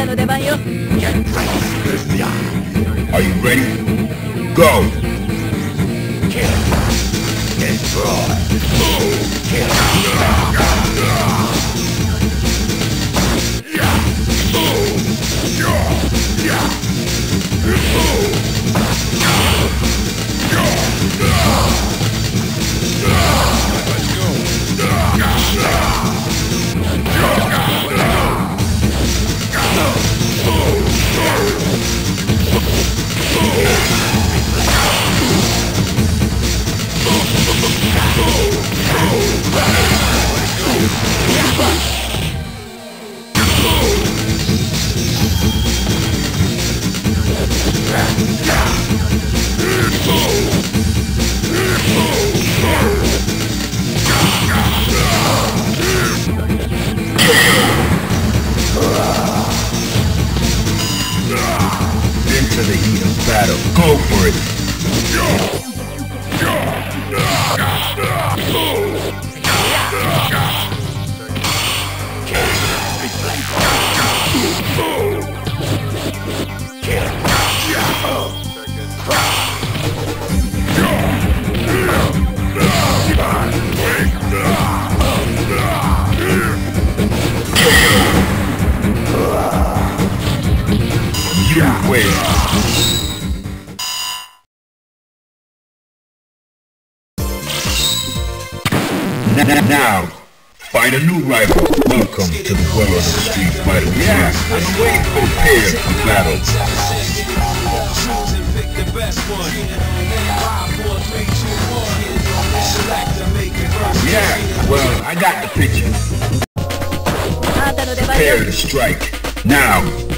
たの出番よ Are you ready? Go! Into Now, Find a new rival. Welcome to the world of the street fighter. Yeah, I'm waiting for battle. Choose battle. Pick the best one. Five, four, three, two, one. Select make it. Yeah, well, I got the picture. Prepare to strike. Now.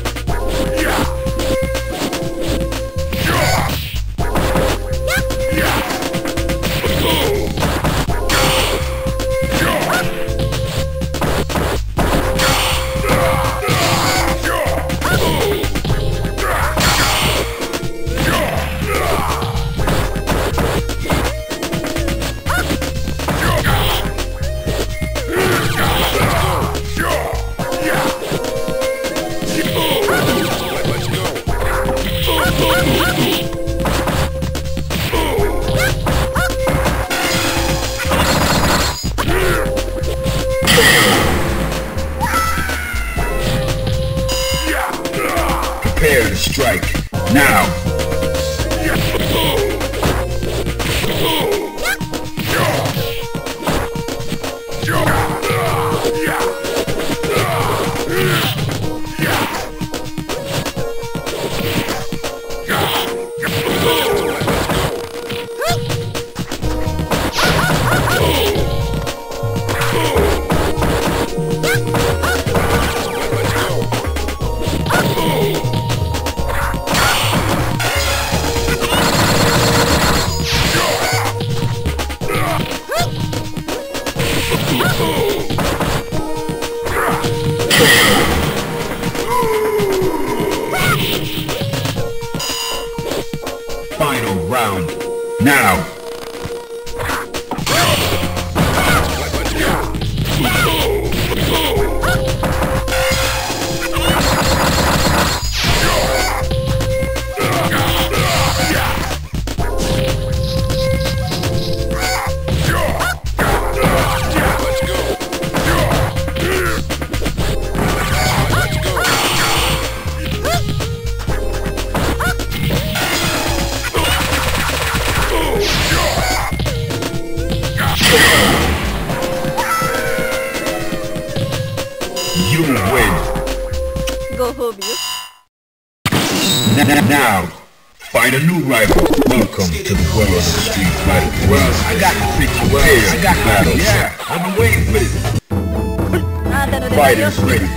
phobia. Now, find a new rival. Welcome to the world of street fighting. Well, I got the picture. Well, I got the battle. Yeah, I've been waiting for this. Fighters ready.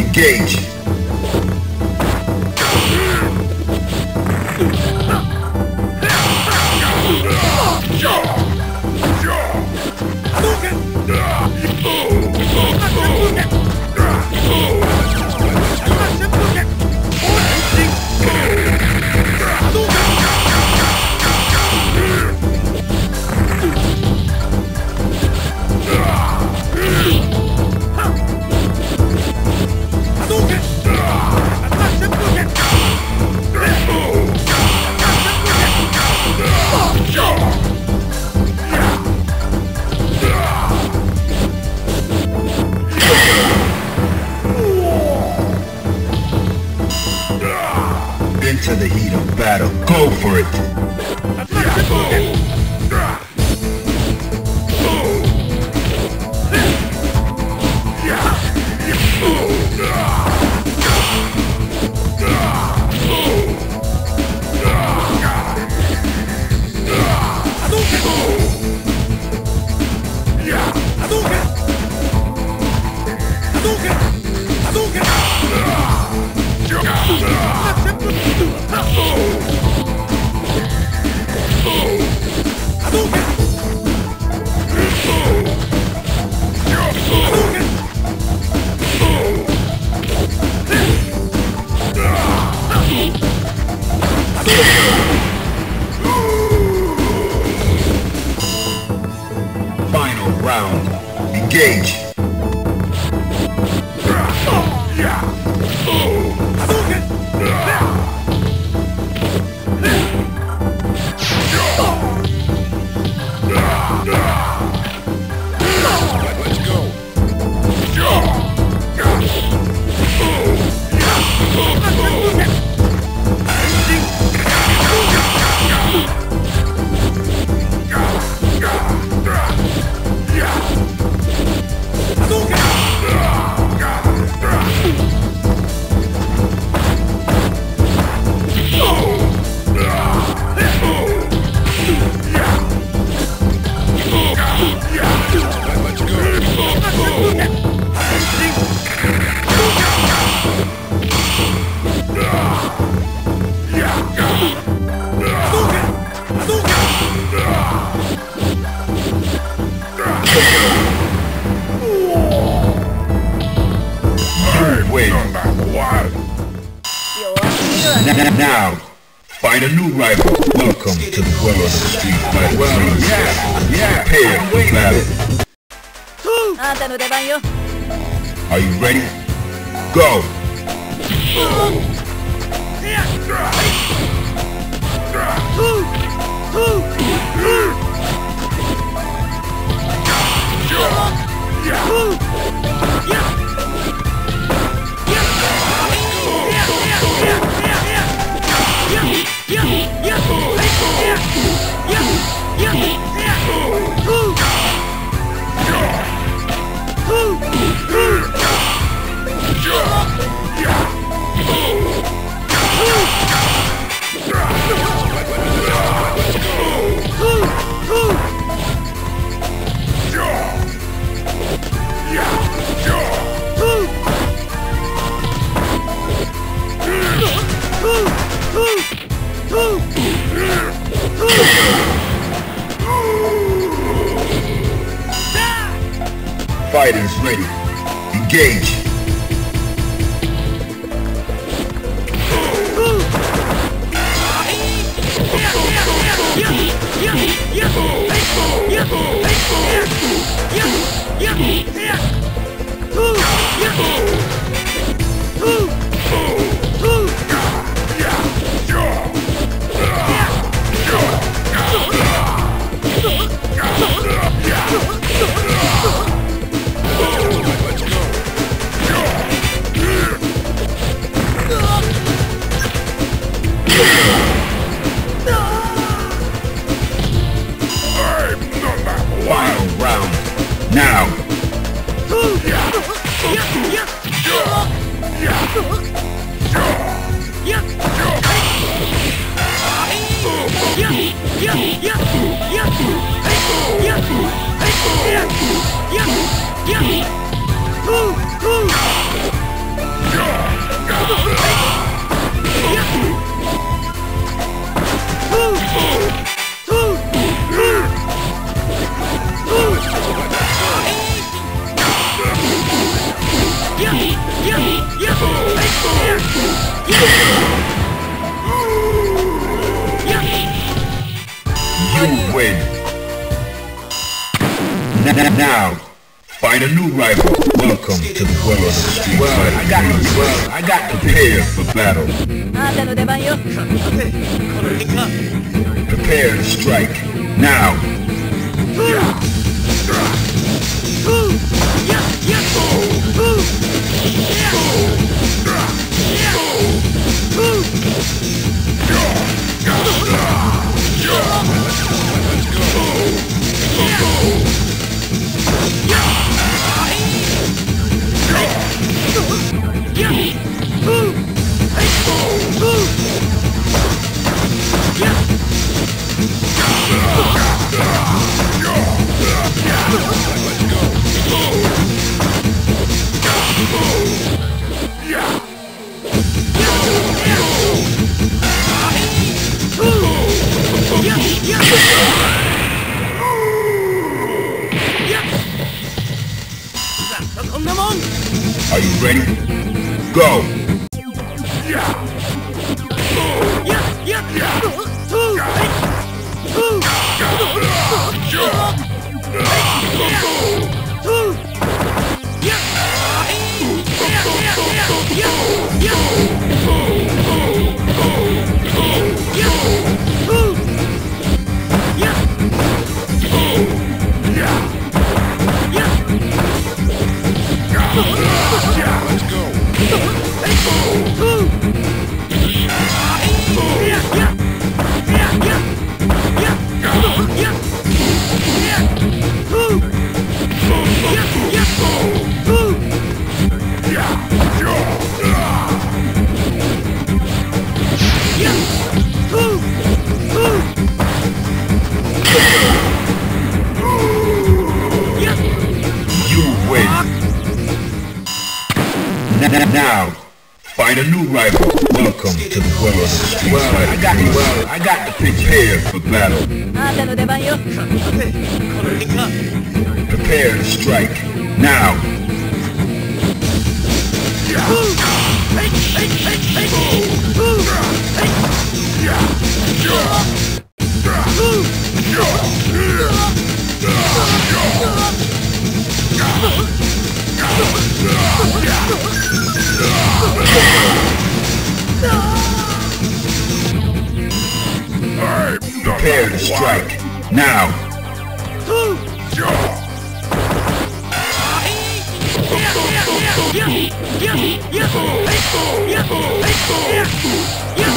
Engage. Oh! Oh! Engage. Find a new rival. Welcome to the world of street fight. Well, yeah, yeah. Prepare for battle. Are you ready? Go! Yeah. 番よ Are you ready? Go. Let's You win. N now, find a new rival. Welcome to the world of the street well, I got you. Well, I got prepare for battle. Prepare to strike. Now. Oh. 番よ To strike. Now. Go! You Prepare for battle. Prepare to strike. Now! Prepare to strike. Now. Final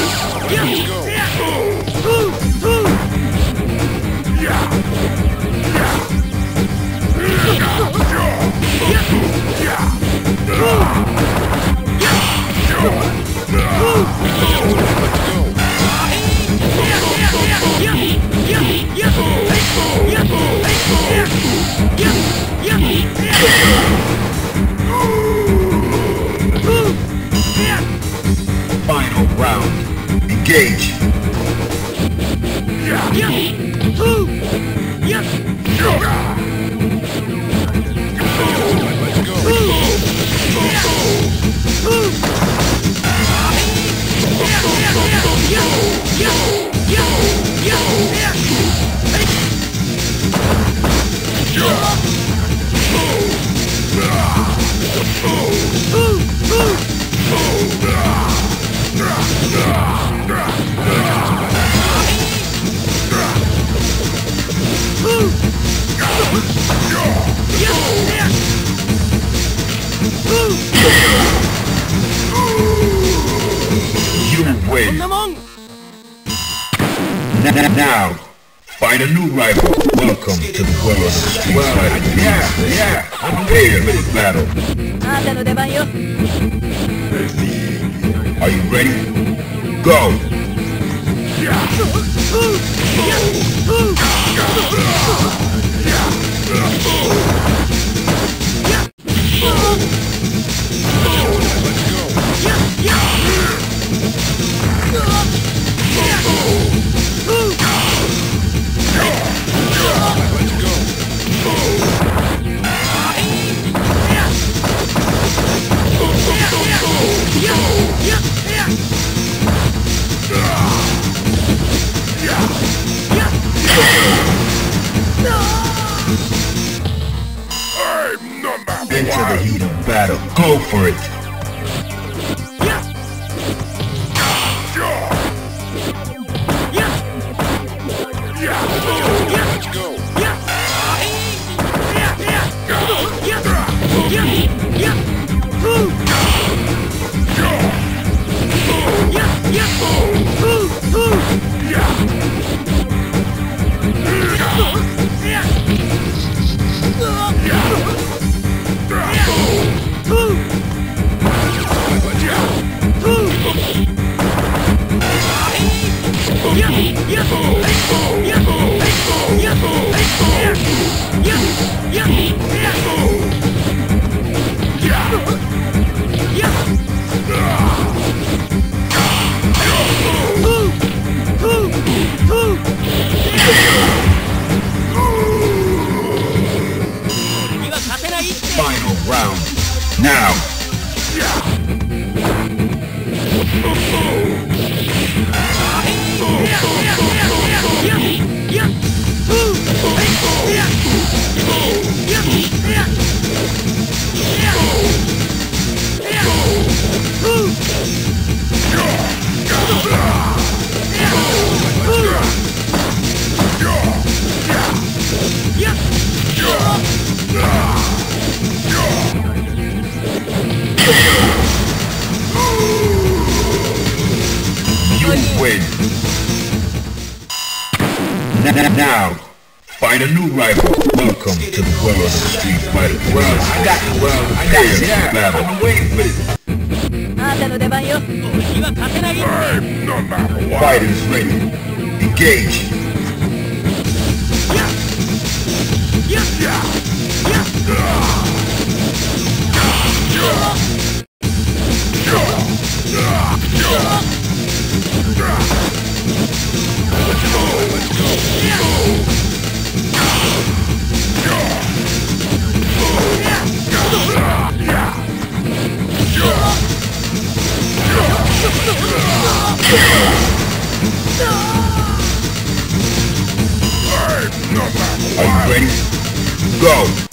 away. Now, now, find a new rival. Welcome to the world of the streets well, like these. I'm here for the battle. Are you ready? Go! Yeah. Into win. Now, find a new rival. Welcome to the world of the Street Fighter. Well, I got the world. I got it. Yeah, I'm waiting for this. I'm number one. Fighters ready. Engage. Yeah. Yeah. Yeah. Yeah. Yeah. Yeah. Are you ready? Go.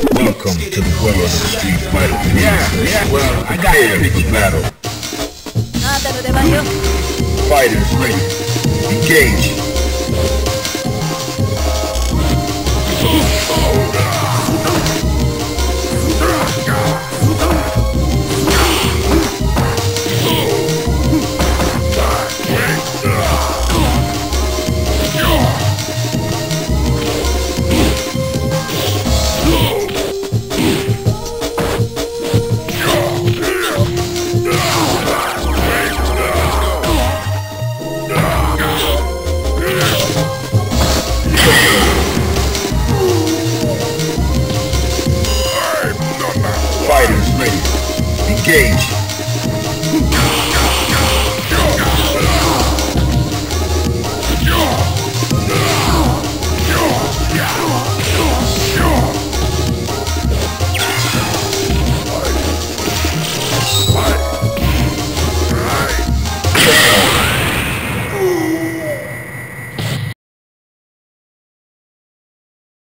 Welcome to the world of street fighter. Yeah, yeah. Well, I got it. for battle. Fighters ready. Engage. Oh,